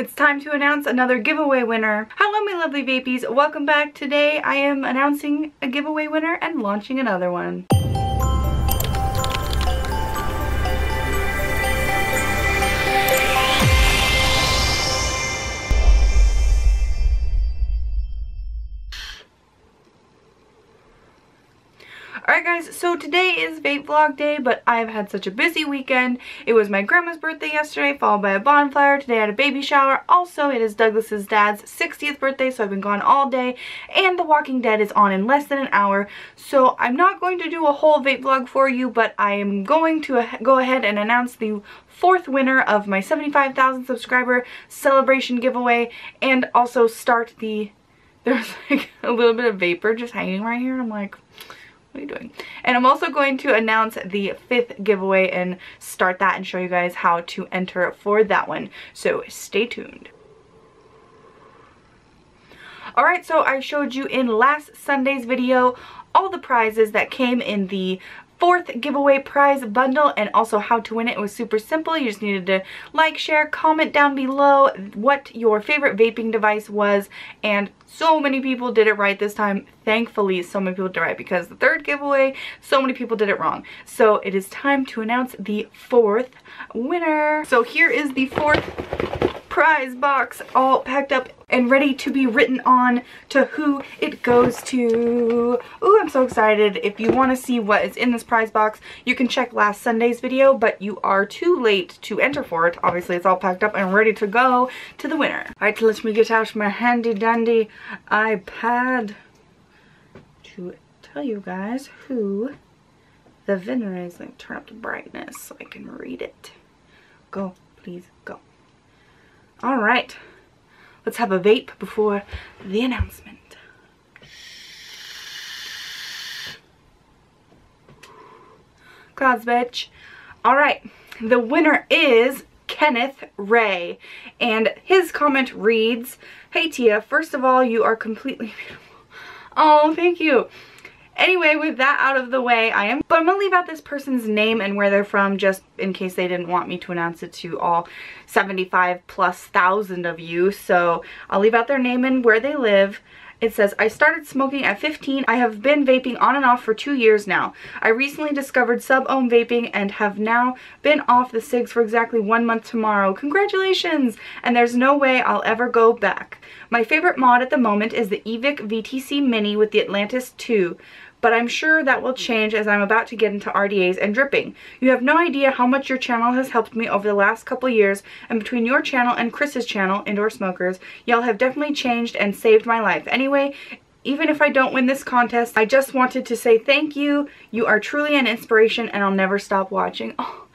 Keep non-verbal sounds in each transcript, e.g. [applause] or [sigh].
It's time to announce another giveaway winner. Hello my lovely vapies, welcome back. Today I am announcing a giveaway winner and launching another one. Alright guys, so today is vape vlog day, but I've had such a busy weekend. It was my grandma's birthday yesterday, followed by a bonfire. Today I had a baby shower. Also, it is Douglas's dad's 60th birthday, so I've been gone all day. And The Walking Dead is on in less than an hour, so I'm not going to do a whole vape vlog for you, but I am going to go ahead and announce the fourth winner of my 75,000 subscriber celebration giveaway, and also start the... [laughs] There's like a little bit of vapor just hanging right here. And I'm like, what are you doing? And I'm also going to announce the fifth giveaway and start that and show you guys how to enter for that one. So stay tuned. Alright, so I showed you in last Sunday's video all the prizes that came in the fourth giveaway prize bundle and also how to win it. It was super simple. You just needed to like, share, comment down below what your favorite vaping device was and so many people did it right this time. Thankfully, so many people did right because the third giveaway, so many people did it wrong. So it is time to announce the fourth winner. So here is the fourth prize box all packed up and ready to be written on to who it goes to. Ooh, I'm so excited. If you want to see what is in this prize box, you can check last Sunday's video, but you are too late to enter for it. Obviously, it's all packed up and ready to go to the winner. All right, let me get out my handy dandy iPad tell you guys who the winner is. Let me turn up the brightness so I can read it. Go, please, go. All right, let's have a vape before the announcement. Clouds, bitch. All right, the winner is Kenneth Ray. And his comment reads, Hey Tia, first of all, you are completely [laughs] beautiful. Oh, thank you. Anyway, with that out of the way, I am, but I'm gonna leave out this person's name and where they're from just in case they didn't want me to announce it to all 75 plus thousand of you. So I'll leave out their name and where they live. It says, I started smoking at 15. I have been vaping on and off for two years now. I recently discovered sub-ohm vaping and have now been off the cigs for exactly one month tomorrow. Congratulations! And there's no way I'll ever go back. My favorite mod at the moment is the EVIC VTC Mini with the Atlantis 2 but I'm sure that will mm-hmm. change as I'm about to get into RDAs and dripping. You have no idea how much your channel has helped me over the last couple years, and between your channel and Chris's channel, Indoor Smokers, y'all have definitely changed and saved my life. Anyway, even if I don't win this contest, I just wanted to say thank you. You are truly an inspiration and I'll never stop watching. [laughs] Oh,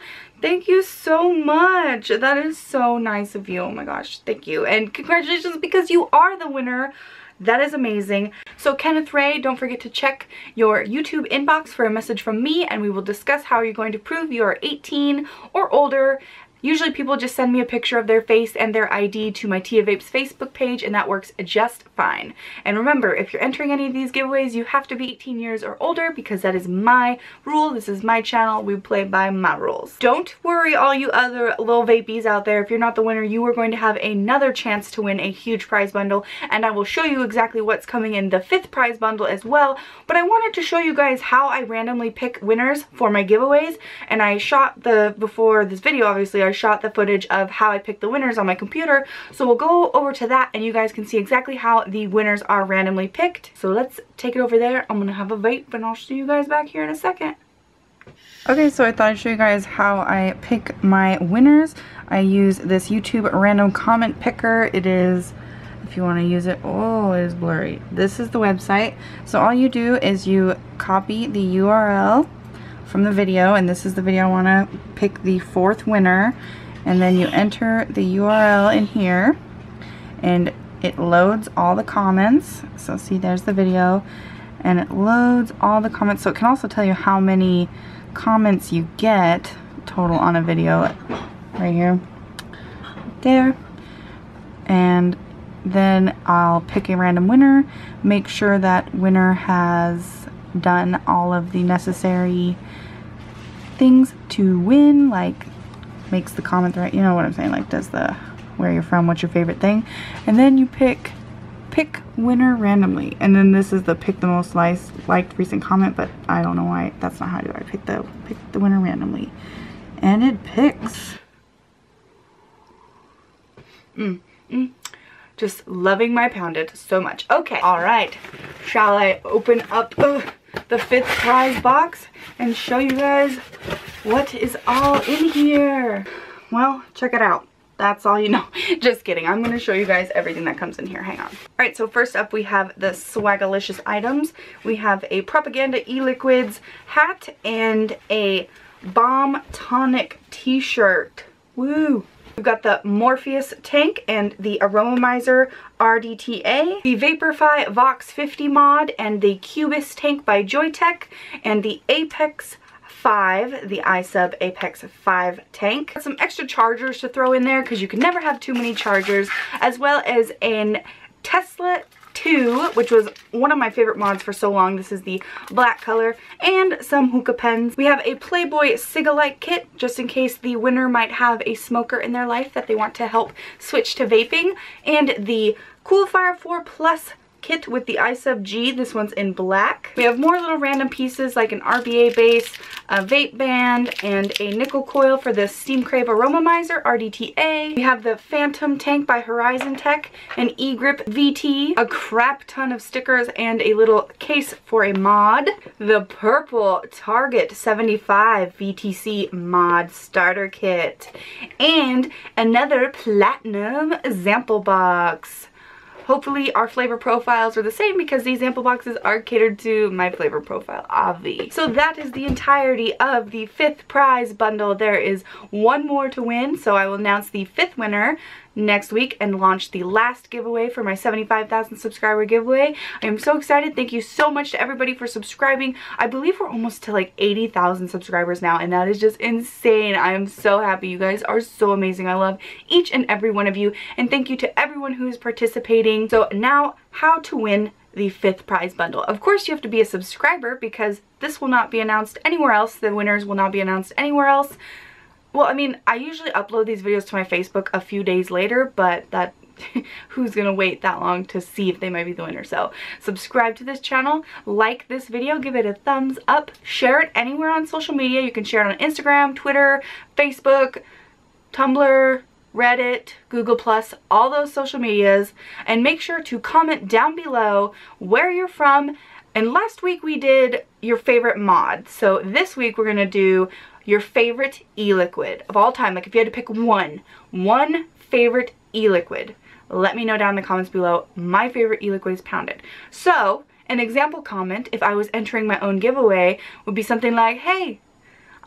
thank you so much. That is so nice of you. Oh my gosh, thank you. And congratulations because you are the winner that is amazing. So Kenneth Ray, don't forget to check your YouTube inbox for a message from me and we will discuss how you're going to prove you're 18 or older Usually people just send me a picture of their face and their ID to my Tia Vapes Facebook page and that works just fine. And remember, if you're entering any of these giveaways, you have to be 18 years or older because that is my rule. This is my channel. We play by my rules. Don't worry all you other little vapies out there. If you're not the winner, you are going to have another chance to win a huge prize bundle and I will show you exactly what's coming in the fifth prize bundle as well. But I wanted to show you guys how I randomly pick winners for my giveaways and I shot the, before this video obviously, shot the footage of how I picked the winners on my computer. So we'll go over to that and you guys can see exactly how the winners are randomly picked. So let's take it over there. I'm going to have a vape and I'll see you guys back here in a second. Okay, so I thought I'd show you guys how I pick my winners. I use this YouTube random comment picker. It is, if you want to use it, oh, it is blurry. This is the website. So all you do is you copy the URL from the video and this is the video I want to pick the fourth winner. And then you enter the URL in here and it loads all the comments. So see there's the video. And it loads all the comments. So it can also tell you how many comments you get total on a video. Right here. There. And then I'll pick a random winner. Make sure that winner has done all of the necessary things to win, like makes the comment right, you know what I'm saying, like does the where you're from, what's your favorite thing. And then you pick pick winner randomly. And then this is the pick the most likes, liked recent comment, but I don't know why. That's not how I do it. I pick the, pick the winner randomly. And it picks. Mm, mm. Just loving my Pound It so much. Okay, all right. Shall I open up the fifth prize box and show you guys what is all in here? Well, check it out that's all you know. [laughs] Just kidding. I'm going to show you guys everything that comes in here. Hang on. All right, so first up we have the Swagalicious items. We have a Propaganda e-liquids hat and a Bomb Tonic t-shirt. Woo! We've got the Morpheus tank and the Aromamizer RDTA, the VaporFi Vox 50 mod and the Cubist tank by Joyetech, and the Apex 5, the iSub Apex 5 tank. Some extra chargers to throw in there because you can never have too many chargers, as well as an Tesla 2, which was one of my favorite mods for so long. This is the black color, and some hookah pens. We have a Playboy Cigalite kit, just in case the winner might have a smoker in their life that they want to help switch to vaping, and the Coolfire 4 Plus kit with the iSub G. This one's in black. We have more little random pieces like an RBA base, a vape band, and a nickel coil for the Steam Crave Aromamizer RDTA. We have the Phantom Tank by Horizon Tech, an E-Grip VT, a crap ton of stickers, and a little case for a mod. The purple Target 75 VTC mod starter kit. And another platinum sample box. Hopefully our flavor profiles are the same because these sample boxes are catered to my flavor profile, Avi. So that is the entirety of the fifth prize bundle. There is one more to win, so I will announce the fifth winner next week and launch the last giveaway for my 75,000 subscriber giveaway. I am so excited. Thank you so much to everybody for subscribing. I believe we're almost to like 80,000 subscribers now and that is just insane. I am so happy. You guys are so amazing. I love each and every one of you and thank you to everyone who is participating. So now how to win the fifth prize bundle. Of course you have to be a subscriber because this will not be announced anywhere else. The winners will not be announced anywhere else well, I mean, I usually upload these videos to my Facebook a few days later, but that [laughs] who's gonna wait that long to see if they might be the winner. So subscribe to this channel, like this video, give it a thumbs up, share it anywhere on social media. You can share it on Instagram, Twitter, Facebook, Tumblr, Reddit, Google+, all those social medias, and make sure to comment down below where you're from. And last week we did your favorite mod. So this week we're gonna do your favorite e-liquid of all time. Like if you had to pick one, one favorite e-liquid, let me know down in the comments below. My favorite e-liquid is Pound It. So an example comment, if I was entering my own giveaway, would be something like, hey,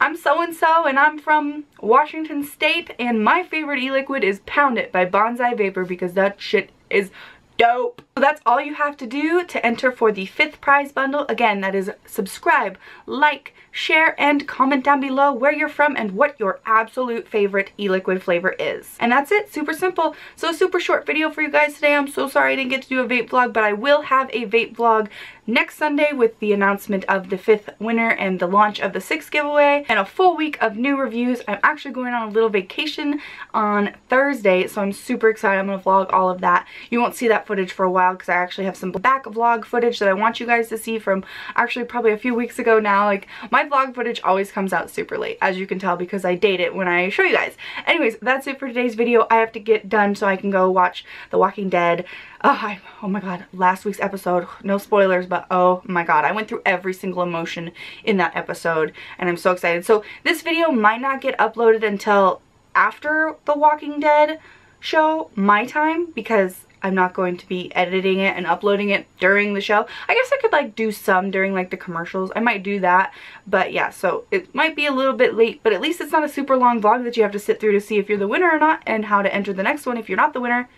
I'm so-and-so and I'm from Washington State and my favorite e-liquid is Pound It by Bonsai Vapor because that shit is dope. So that's all you have to do to enter for the fifth prize bundle. Again, that is subscribe, like, share, and comment down below where you're from and what your absolute favorite e-liquid flavor is. And that's it, super simple. So super short video for you guys today. I'm so sorry I didn't get to do a vape vlog, but I will have a vape vlog next Sunday with the announcement of the fifth winner and the launch of the sixth giveaway and a full week of new reviews. I'm actually going on a little vacation on Thursday, so I'm super excited. I'm going to vlog all of that. You won't see that footage for a while because I actually have some back vlog footage that I want you guys to see from actually probably a few weeks ago now. Like my vlog footage always comes out super late, as you can tell because I date it when I show you guys. Anyways, that's it for today's video. I have to get done so I can go watch The Walking Dead Oh, I, oh my god, last week's episode, no spoilers, but oh my god, I went through every single emotion in that episode and I'm so excited. So this video might not get uploaded until after The Walking Dead show, my time, because I'm not going to be editing it and uploading it during the show. I guess I could like do some during like the commercials. I might do that. But yeah, so it might be a little bit late, but at least it's not a super long vlog that you have to sit through to see if you're the winner or not and how to enter the next one if you're not the winner.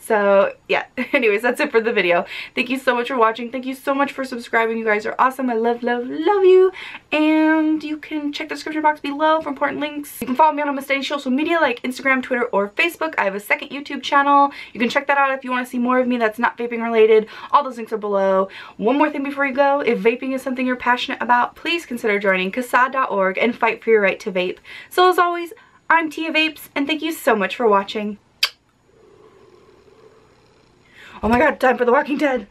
So yeah, [laughs] anyways, that's it for the video. Thank you so much for watching. Thank you so much for subscribing. You guys are awesome. I love, love, love you. And you can check the description box below for important links. You can follow me on my social media like Instagram, Twitter, or Facebook. I have a second YouTube channel. You can check that out if you want to see more of me that's not vaping related. All those links are below. One more thing before you go. If vaping is something you're passionate about, please consider joining CASAA.org and fight for your right to vape. So as always, I'm Tia Vapes, and thank you so much for watching. Oh my god, time for The Walking Dead.